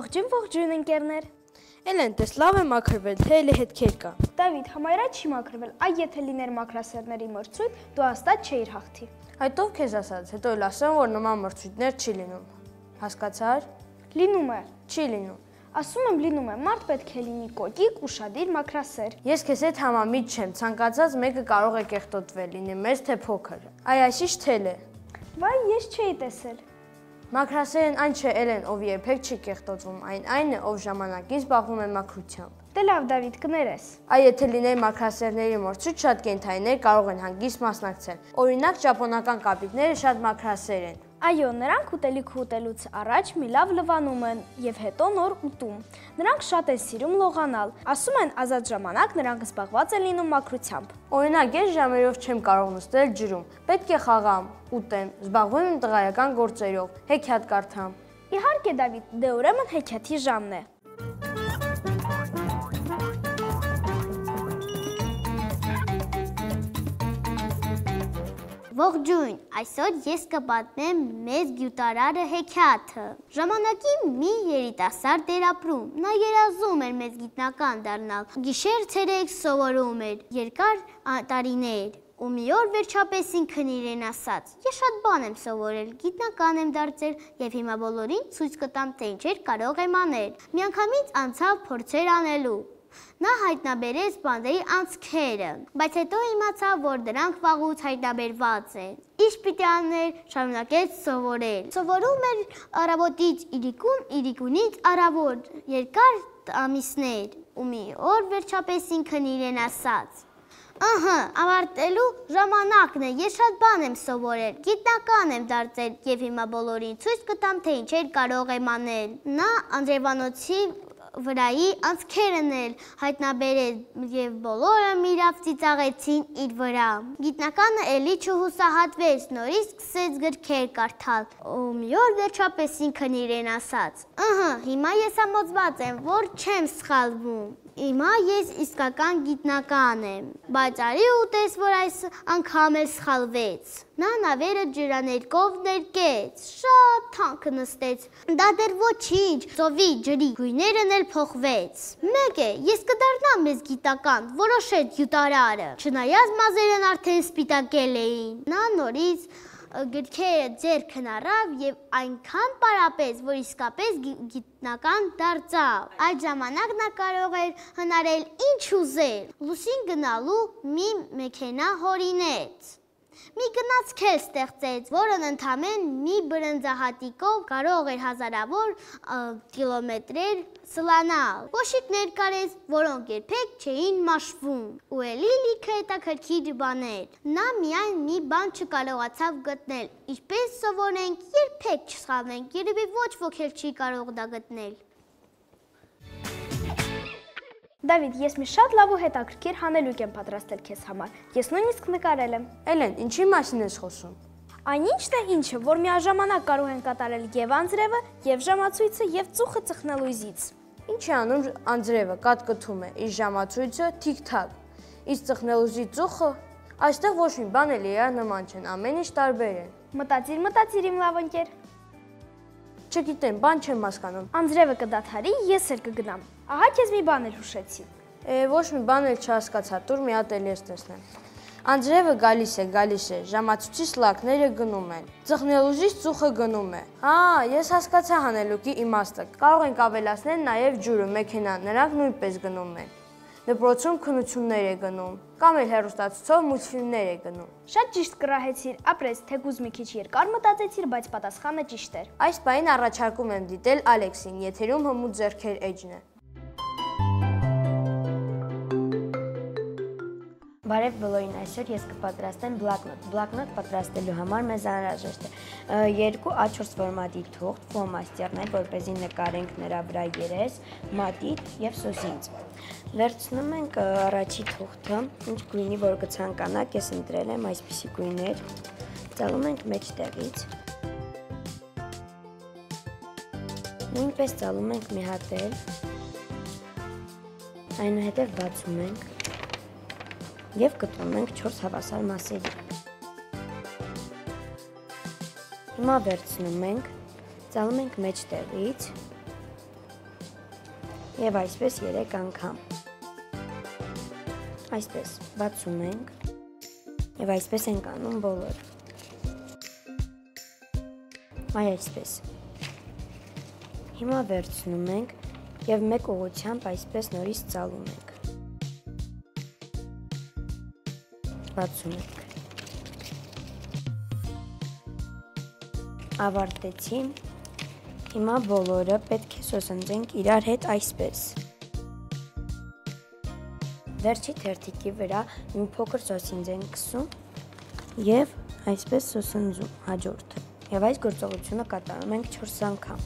Ողջույն, ողջույն ընկերներ։ Էլեն, տես լավ է մաքրվել, թե էլի հետքեր կա։ Դավիթ, համայրա չի մաքրվել։ Այ եթե լիներ մաքրասերների մրցույթ, դու հաստատ չէիր հաղթի։ Այդ ով քեզ ասաց, հետո էլ ասեմ, որ նման մրցույթներ չի լինում։ Հասկացար։ Լինում է։ Չի լինում։ Ասում եմ լինում է, մարդ պետք է լինի կոկիկ, ուշադիր, մաքրասեր։ Ես քեզ հետ համամիտ չեմ, ցանկացած մեկը կարող է կեղտոտվել, լինի մեծ թե փոքր։ Այ այսիշ թել է։ Վայ, ես չէի տեսել։ Մաքրասերն այն չէ Էլեն, ով երբեք չի կեղտոտվում, այն այն է, ով ժամանակին զբաղվում է մաքրությամբ։ Դե լավ, Դավիթ, կներես։ Այ եթե լիներ մաքրասերների մրցույթ, շատ կենթայիներ կարող են հանգիստ մասնակցել։ Օրինակ, ճապոնական կապիտները շատ մաքրասեր են։ Այո, նրանք ուտելիք ուտելուց առաջ մի լավ լվանում են եւ հետո նոր ուտում։ Նրանք շատ են սիրում լողանալ։ Ասում են ազատ ժամանակ նրանք զբաղված են լինում մաքրությամբ։ Օրինակ, ես ժամերով չեմ կարող նստել ջրում։ Պետք է խաղամ, ուտեմ, զբաղվում եմ տղայական գործերով, հեքիաթ կարդամ։ Իհարկե, Դավիթ, դե ուրեմն հեքիաթի ժամն է։ Ողջույն, այսօր ես կպատմեմ մեծ գյուտարարը հեքիաթը։ Ժամանակի մի երիտասարդ դեր ապրում, նա երազում էր մեծ գիտնական դառնալ։ Գիշեր ցերեկ սովորում էր, երկար տարիներ, ու մի օր վերջապես ինքն իրեն ասաց. Ես շատ բան եմ սովորել, գիտնական եմ դարձել եւ հիմա բոլորին ցույց կտամ թե ինչեր կարող եմ անել։ Միանգամից անցավ փորձեր անելու։ Նա հայտնաբերեց բանտերի անցքերը, բայց հետո իմացավ, որ դրանք վաղուց հայտնաբերված են։ Ինչ պիտի աներ, շարունակեց սովորել։ Սովորում էր առավոտից իրիկուն, իրիկունից առավոտ, երկար ամիսներ, ու մի օր վերջապես ինքն իրեն ասաց. Ահա, ավարտելու ժամանակն է։ Ես շատ բան եմ սովորել, գիտնական եմ դարձել եւ հիմա բոլորին ցույց կտամ, թե ինչեր կարող եմ անել։ Նա Անդրեվանոցի վրայի անցքերն էլ հայտնաբերել եւ բոլորը միրավ ծիծաղեցին իր վրա։ Գիտնականը էլի չհուսահատվեց, նորից սկսեց գրքեր կարդալ։ Ու մի օր վերջապես ինքն իրեն ասաց. «Ահա, հիմա ես համոզված եմ, որ չեմ սխալվում»։ Հիմա ես իսկական գիտնական եմ, բայց արի ուտես, որ այս անգամ էլ սխալվեց։ Նա նավերը ջրաներկով ներկեց, շատ թանկ նստեց։ Դա դեռ ոչինչ, ծովի ջրի գույներն էլ փոխվեց։ Մեկ է, ես կդառնամ մեզ գիտական, որոշեց յուտարարը։ Չնայած մազերն արդեն սպիտակել էին։ Նա նորից գրքերը ձերքն առավ եւ այնքան պարապեց, որ իսկապես գիտնական դարձավ։ Այդ ժամանակ նա կարող էր հնարել ինչ ուզեր։ Լուսին գնալու մի մեքենա հորինեց։ Մի գնացքել ստեղծեց, որն ընդամեն մի բրնձահատիկով կարող էր հազարավոր կիլոմետրեր սլանալ։ Կոշիկներ կարեց, որոնք երբեք չէին մաշվում։ Ու էլի լիքը հետաքրքիր բաներ։ Նա միայն մի բան չկարողացավ գտնել։ Ինչպես սովորենք, երբեք չսխալվենք, երևի ոչ ոք էլ չի կարող դա գտնել։ Դավիթ, ես մի շատ լավ ու հետաքրքիր հանելուկ եմ պատրաստել քեզ համար։ Ես նույնիսկ նկարել եմ։ Էլեն, ինչի մասին ես խոսում։ Այնինչն է ինչը, որ միաժամանակ կարող են կատարել եւ անձրևը, եւ ժամացույցը, եւ ծուխը ծխնելույզից։ Ինչ է անում անձրևը, կատկթում է, իսկ ժամացույցը թիկ-թակ։ Իսկ ծխնելույզի ծուխը այստեղ ոչ մի բան էլ իրար նման չեն, ամեն ինչ տարբեր են։ Մտածիր, մտածիր իմ լավ ընկեր։ Չգիտեմ, բան չեմ հասկանում։ Անձրևը կդադարի, ես էլ կգնամ։ Ահա քեզ մի բան էլ հուշեցի։ Է, ոչ մի բան էլ չհասկացա, դուր մի հատ էլ ես տեսնեմ։ Անձրևը գալիս է, գալիս է, ժամացույցի սլակները գնում են։ Ծխնելուժից ծուխը գնում է։ Հա, ես հասկացա հանելուկի իմաստը։ Կարող ենք ավելացնել նաև ջուրը, մեքենան, նրանք նույնպես գնում են դպրոցում քնություններ է գնում կամ էլ հերոստացուցով մուլտֆիլմներ է գնում։ Շատ ճիշտ կռահեցիր, ապրես, թեկուզ մի քիչ երկար մտածեցիր, բայց պատասխանը ճիշտ էր։ Այս պայն առաջարկում եմ դիտել Ալեքսին, եթերում հմուտ ձերքեր էջն է։ Բարև բոլորին, այսօր ես կպատրաստեմ բլակնոտ։ Բլակնոտ պատրաստելու համար մեզ անհրաժեշտ է երկու A4 ֆորմատի թուղթ, ֆլոմաստերներ, որպեսզի նկարենք նրա վրա երես, մատիտ եւ սոսինձ։ Վերցնում ենք առաջի թուղթը, ինչ գույնի որ կցանկանաք, ես ընտրել եմ այսպիսի գույներ։ Ծալում ենք մեջտեղից։ Նույնպես ծալում ենք մի հատ էլ։ Այնուհետև բացում ենք եւ կտրում ենք 4 հավասար մասերի։ Հիմա վերցնում ենք, ծալում ենք մեջտեղից եւ այսպես 3 անգամ։ Այսպես բացում ենք եւ այսպես ենք անում բոլորը։ Այ այսպես։ Հիմա վերցնում ենք եւ մեկ ուղությամբ այսպես նորից ծալում ենք։ Բացում ենք։ Ավարտեցին Հիմա բոլորը պետք է սոսնձենք իրար հետ այսպես։ Վերջի թերթիկի վրա մի փոքր սոսինձ ենք կսում եւ այսպես սոսնձում հաջորդը։ Եվ այս գործողությունը կատարում ենք 4 անգամ։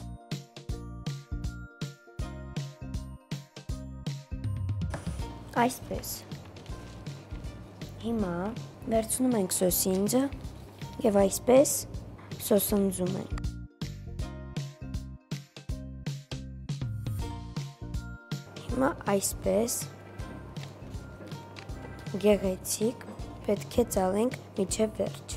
Այսպես։ Հիմա վերցնում ենք սոսինձը եւ այսպես սոսնձում ենք։ Հիմա այսպես գեղեցիկ պետք է ծալենք միջև վերջ։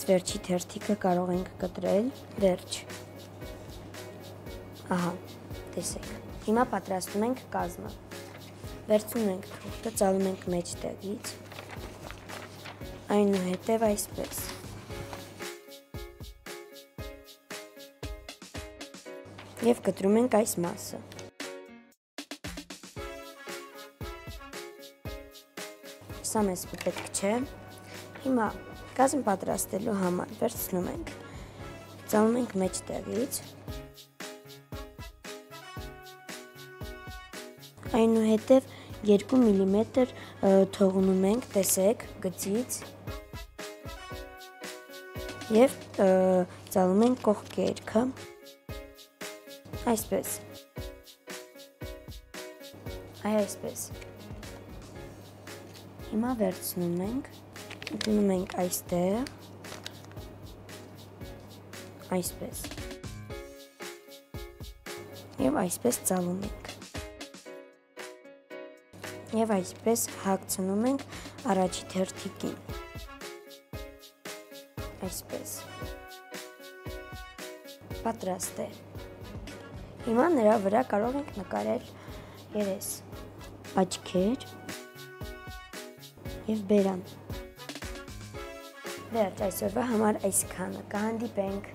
Այս վերջի թերթիկը կարող ենք կտրել վերջ։ Ահա, տեսեք։ Հիմա պատրաստում ենք կազմը։ Վերցնում ենք թուղթը, ծալում ենք մեջտեղից այնուհետև այսպես։ Եվ կտրում ենք այս մասը։ Սա մեզ պետք չէ։ Հիմա կազմ պատրաստելու համար վերցնում ենք, ծալում ենք մեջտեղից, այնուհետև 2 մմ թողնում ենք, տեսեք, գծից եւ ծալում ենք կողքերքը այսպես այ այսպես հիմա վերցնում ենք դնում ենք այստեղ այսպես եւ այսպես ծալում ենք եւ այսպես հագցնում ենք առաջի թերթիկին այսպես։ Պատրաստ է։ Հիմա նրա վրա կարող ենք նկարել երես, աչքեր եւ բերան։ Վերջ այսօրվա համար այսքանը։ Կհանդիպենք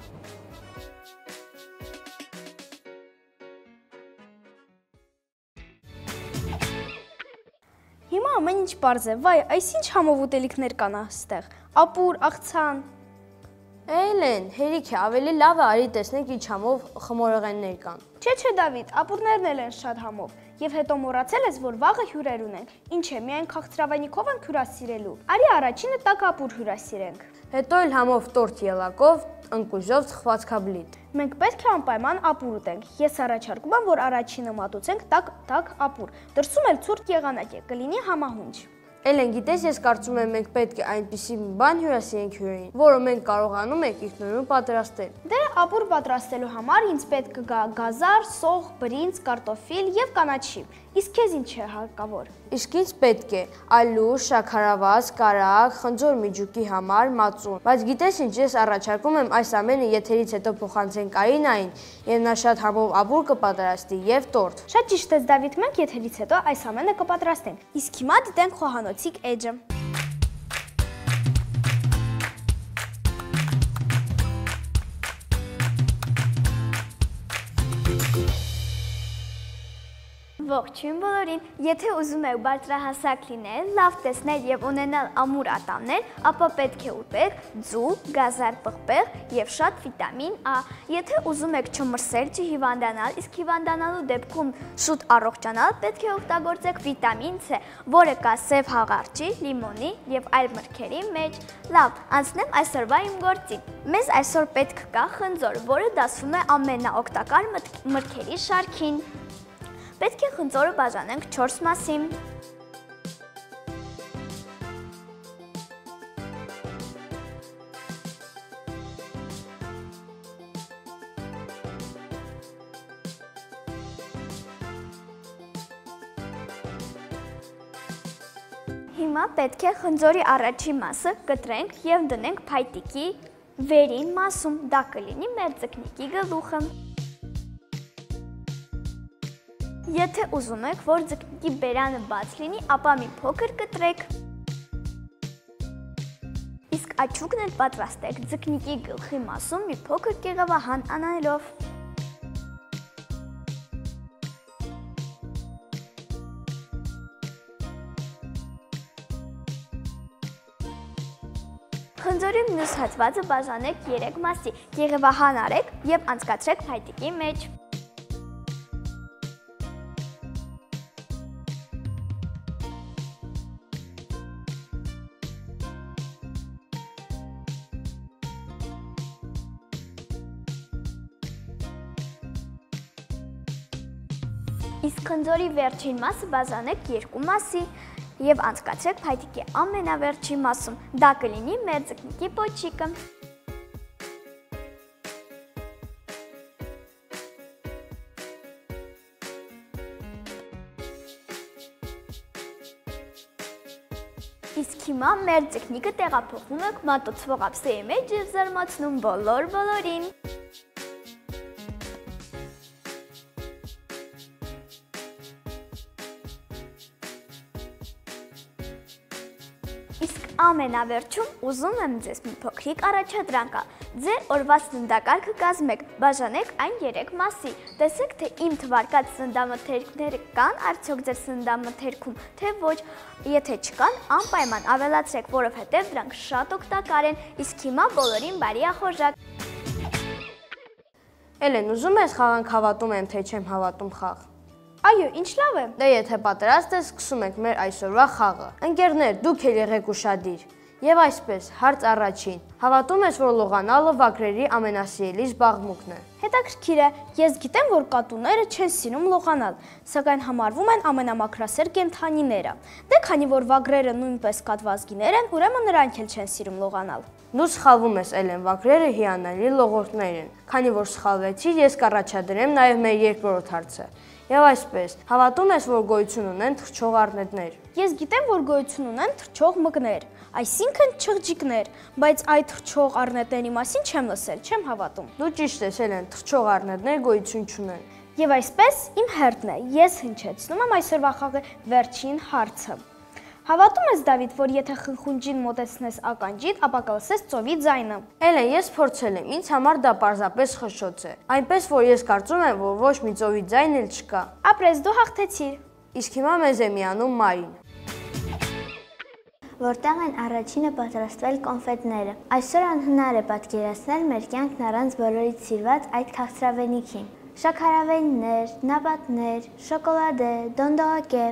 Հիմա ամեն ինչ པարզ է։ Վայ, այս ինչ համով ուտելիքներ կան այստեղ։ Ապուր, աղցան, Էլեն, հերիք է, ավելի լավ է արի տեսնենք ինչ համով խմորեղեններ կան։ Չէ, չէ, Դավիթ, ապուրներն էլ են շատ համով։ Եվ հետո մոռացել ես, որ վաղը հյուրեր ունենք։ Ինչ է, միայն քաղցրավայնիկով ենք հյուրասիրելու։ Արի առաջինը տակ ապուր հյուրասիրենք։ Հետո էլ համով տորտ ելակով, ընկուժով ծխվածքաբլիթ։ Մենք պետք է անպայման ապուր ուտենք։ Ես առաջարկում եմ, որ առաջինը մատուցենք տակ տակ ապուր։ Դրսում էլ ցուրտ եղանակ է, կլինի համահունչ։ Էլեն, գիտես, ես կարծում եմ մենք պետք է այնպիսի մի բան հյուրասիրենք հյուրերին, որը մենք կարողանում ենք ինքնուրույն պատրաստել։ Դե ապուր պատրաստելու համար ինձ պետք կգա գազար, սող, բրինձ, կարտոֆիլ եւ կանաչի։ Իսկ քեզ ինչ է հարկավոր։ Իսկ ինձ պետք է ալու, շաքարավազ, կարակ, խնձոր միջուկի համար մածուն։ Բայց գիտես ինչ, ես առաջարկում եմ այս ամենը եթերից հետո փոխանցենք Արինային, եւ նա շատ համով ապուր կպատրաստի եւ տորտ։ Շատ ճիշտ ես Դավիթ, մենք եթերից հետո այս ամենը կպատրաստենք։ Իսկ հիմա դիտենք Nautic Agent. Ողջույն բոլորին։ Եթե ուզում եք բարձրահասակ լինել, լավ տեսնել եւ ունենալ ամուր ատամներ, ապա պետք է ուտեք ձու, գազար պղպեղ եւ շատ վիտամին A։ Եթե ուզում եք չմրսել, չհիվանդանալ, իսկ հիվանդանալու դեպքում շուտ առողջանալ, պետք է օգտագործեք վիտամին C, որը կա սև հաղարջի, լիմոնի եւ այլ մրգերի մեջ։ Լավ, անցնեմ այսօրվա իմ գործին։ Մեզ այսօր պետք կա խնձոր, որը դասվում է ամենաօգտակար մրգերի շարքին։ Պետք է խնձորը բաժանենք 4 մասի։ Հիմա պետք է խնձորի առաջի մասը կտրենք եւ դնենք փայտիկի վերին մասում, դա կլինի մեր ձկնիկի գլուխը։ Եթե ուզում եք, որ ձկնիկի բերանը բաց լինի, ապա մի փոքր կտրեք։ Իսկ աչուկն էլ պատրաստեք ձկնիկի գլխի մասում մի փոքր կեղավահան անանելով։ Խնձորի մյուս հատվածը բաժանեք 3 մասի, եղևահան արեք եւ անցկացրեք փայտիկի մեջ։ Իսկ խնձորի վերջին մասը բաժանեք երկու մասի եւ անցկացրեք փայտիկի ամենավերջին մասում։ Դա կլինի մեր ձկնիկի պոչիկը։ Իսկ հիմա մեր ձկնիկը տեղափոխում ենք մատուցվող ափսեի մեջ եւ զարմացնում բոլոր բոլորին։ ամենավերջում ուզում եմ ձեզ մի փոքրիկ առաջադրանք Ձեր օրվա սննդակարգը կազմեք, բաժանեք այն 3 մասի։ Տեսեք, թե իմ թվարկած սննդամթերքները կան արդյոք ձեր սննդամթերքում, թե ոչ։ Եթե չկան, անպայման ավելացրեք, որովհետև դրանք շատ օգտակար են, իսկ հիմա բոլորին բարի ախորժակ։ Էլեն, ուզում ես խաղանք հավատում եմ, թե չեմ հավատում խաղ։ Այո, ինչ լավ է։ Դե եթե պատրաստ ես, սկսում ենք մեր այսօրվա խաղը։ Ընկերներ, դուք էլ եղեք ուշադիր։ Եվ այսպես, հարց առաջին։ Հավատում ես, որ լողանալը վագրերի ամենասիրելի զբաղմունքն է։ Հետաքրքիր է, ես գիտեմ, որ կատուները չեն սիրում լողանալ, սակայն համարվում են ամենամաքրասեր կենդանիները։ Դե քանի որ վագրերը նույնպես կատվազգիներ են, ուրեմն նրանք էլ չեն սիրում լողանալ։ Դու սխալվում ես, Էլեն, վագրերը հիանալի լողորդներ են։ Քանի որ սխալվեցի, ես կառաջադրեմ նաև մեր երկրորդ հարցը։ Եվ այսպես, հավատում ես, որ գոյություն ունեն թռչող առնետներ։ Ես գիտեմ, որ գոյություն ունեն թռչող մկներ, այսինքն չղջիկներ, բայց այդ թռչող առնետների մասին չեմ լսել, չեմ հավատում։ Դու ճիշտ ես, Էլեն, թռչող առնետներ գոյություն չունեն։ Եվ այսպես իմ հերթն է։ Ես հնչեցնում եմ այսօրվա խաղի վերջին հարցը։ Հավատում ես Դավիթ, որ եթե խնխունջին մոտեցնես ականջին, ապա կլսես ծովի ձայնը։ Էլեն, ես փորձել եմ, ինձ համար դա պարզապես խշշոց է։ Այնպես որ ես կարծում եմ, որ ոչ մի ծովի ձայն էլ չկա։ Ապրես դու հաղթեցիր։ Իսկ հիմա մեզ է միանում Մարին։ որտեղ են առաջինը պատրաստվել կոնֆետները։ Այսօր անհնար է պատկերացնել մեր կյանքն առանց բոլորից սիրված այդ քաղցրավենիքին։ Շաքարավենիներ, նապատներ, շոկոլադե, դոնդողակե,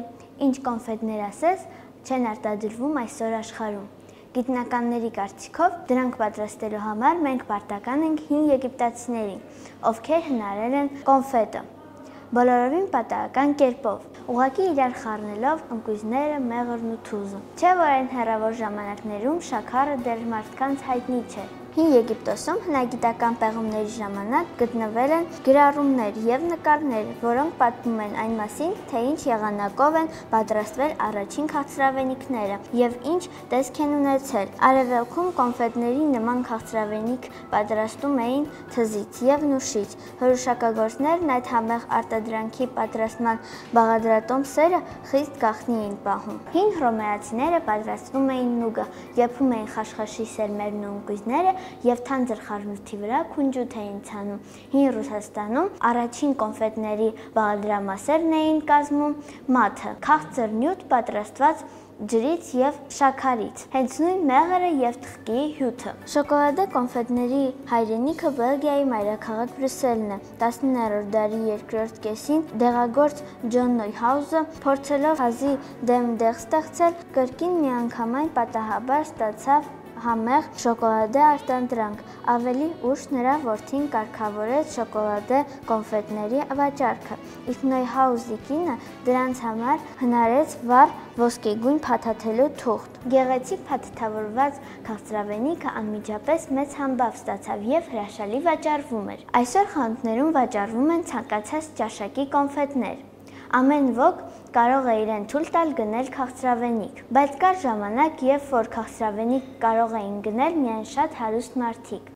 ինչ կոնֆետներ ասես, չեն արտադրվում այսօր աշխարհում։ Գիտնականների կարծիքով դրանք պատրաստելու համար մենք պարտական ենք հին եգիպտացիներին, ովքեր հնարել են կոնֆետը բոլորովին պատահական կերպով, ուղակի իրար խառնելով ընկույզները, մեղրն ու թուզը։ Չէ՞ որ այն հեռավոր ժամանակներում շաքարը դեռ մարդկանց հայտնի չէր։ Հին Եգիպտոսում հնագիտական պեղումների ժամանակ գտնվել են գրառումներ եւ նկարներ, որոնք պատմում են այն մասին, թե ինչ եղանակով են պատրաստվել առաջին քաղցրավենիքները եւ ինչ տեսք են ունեցել։ Արևելքում կոնֆետների նման քաղցրավենիք պատրաստում էին թզից եւ նուշից։ Հրուշակագործներն այդ համեղ արտադրանքի պատրաստման բաղադրատոմսերը խիստ գաղտնի էին պահում։ Հին հռոմեացիները պատրաստում էին նուգը, եփում էին խաշխաշի սերմերն ու ընկույզները եւ թանձր խառնուրդի վրա քունջութ էին ցանում։ Հին Ռուսաստանում առաջին կոնֆետների բաղադրամասերն էին կազմում մաթը, քաղցր նյութ պատրաստված ջրից եւ շաքարից։ Հենց նույն մեղրը եւ թխկի հյութը։ Շոկոլադե կոնֆետների հայրենիքը Բելգիայի մայրաքաղաք Բրյուսելն է։ 19-րդ դարի երկրորդ կեսին դեղագործ Ջոն Նոյհաուզը փորձելով հազի դեմ դեղ ստեղծել, կրկին միանգամայն պատահաբար ստացավ համեղ շոկոլադե արտադրանք։ Ավելի ուշ նրա որդին կարգավորեց շոկոլադե կոնֆետների վաճառքը, իսկ Նոյհաուզի կինը դրանց համար հնարեց վառ ոսկեգույն փաթաթելու թուղթ։ Գեղեցիկ փաթաթավորված քաղցրավենիքը անմիջապես մեծ համբավ ստացավ եւ հրաշալի վաճառվում էր։ Այսօր խանութներում վաճառվում են ցանկացած ճաշակի կոնֆետներ։ Ամեն ոք կարող է իրեն թույլ տալ գնել քաղցրավենիք, բայց կար ժամանակ, երբ որ քաղցրավենիք կարող էին գնել միայն շատ հարուստ մարդիկ։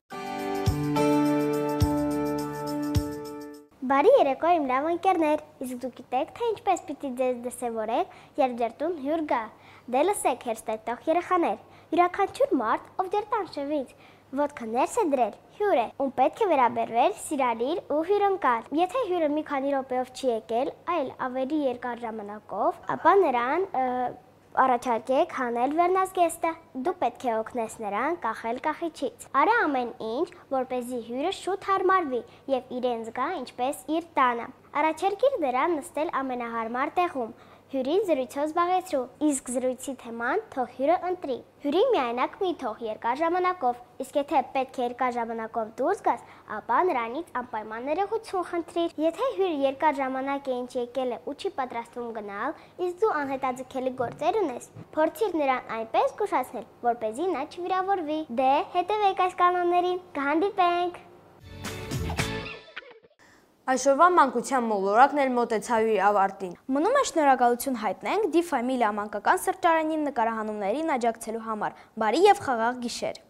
Բարի երեկո իմ լավ ընկերներ, իսկ դուք գիտեք, թե ինչպես պիտի ձեզ դասևորեք, երբ ձեր տուն հյուր գա։ Դե լսեք, հերստայտող երեխաներ, յուրաքանչյուր մարդ, ով ձեր տան շվից ոտքը ներս է դրել, հյուր է, ում պետք է վերաբերվել սիրալիր ու հյուրընկալ։ Եթե հյուրը մի քանի րոպեով չի եկել, այլ ավելի երկար ժամանակով, ապա նրան առաջարկեք հանել վերնազգեստը։ Դու պետք է օգնես նրան կախել կախիչից։ Արա ամեն ինչ, որ เป զի հյուրը շուտ հարմարվի եւ իրեն զգա ինչպես իր տանը։ Առաջարկիր նրան նստել ամենահարմար տեղում, Հյուրին զրույցով զբաղեցրու, իսկ զրույցի թեման թող հյուրը ընտրի։ Հյուրին միայնակ մի թող երկար ժամանակով, իսկ եթե պետք է երկար ժամանակով դուրս գաս, ապա նրանից անպայման ներողություն խնդրիր։ Եթե հյուրը երկար ժամանակ է ինչ եկել է ու չի պատրաստվում գնալ, իսկ դու անհետաձգելի գործեր ունես, փորձիր նրան այնպես զգուշացնել, որ เป զի նա չվիրավորվի։ Դե, հետևեք այս կանոններին։ Կհանդիպենք։ Այսօրվա մանկության մոլորակն էլ մոտեցավ իր ավարտին։ Մնում է շնորհակալություն հայտնենք Դի Ֆամիլիա մանկական սրճարանին նկարահանումներին աջակցելու համար։ Բարի եւ խաղաղ գիշեր։